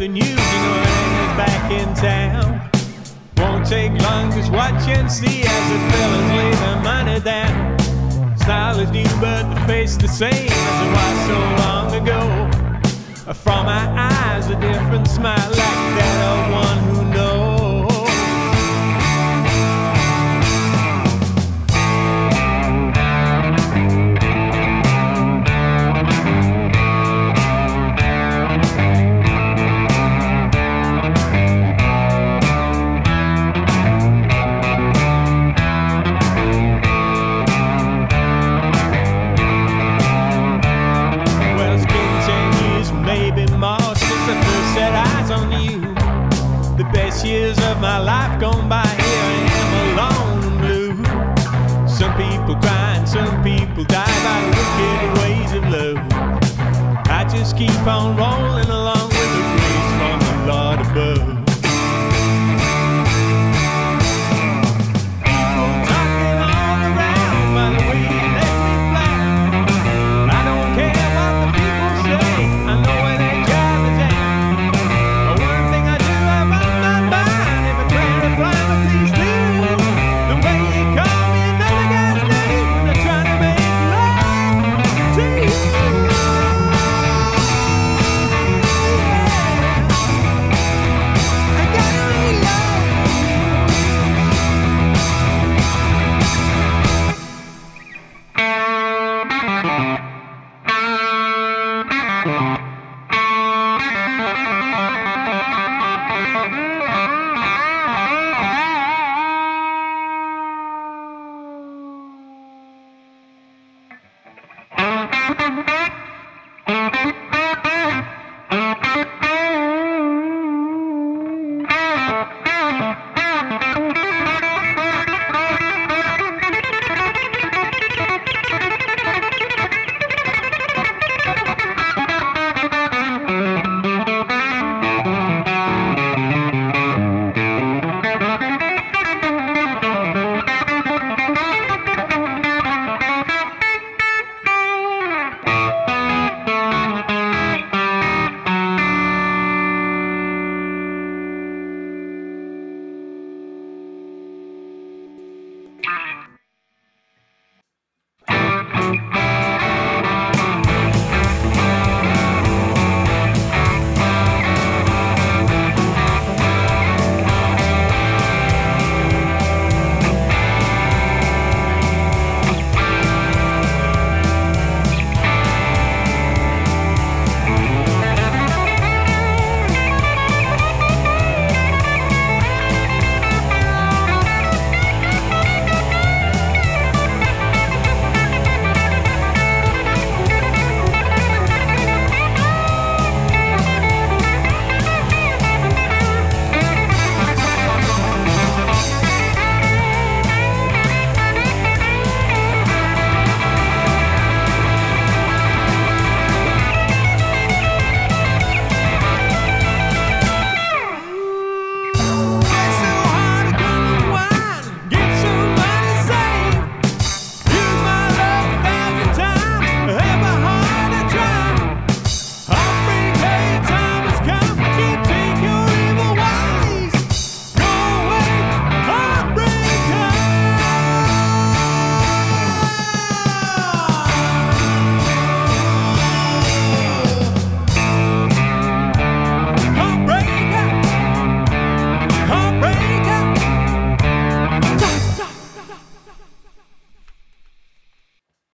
you the news, you know Anna's back in town. Won't take long, just watch and see as the fellas lay their money down. Style is new, but the face the same as it was so long Years of my life gone by, here I am alone and blue. Some people cry and some people die by wicked ways of love. I just keep on rolling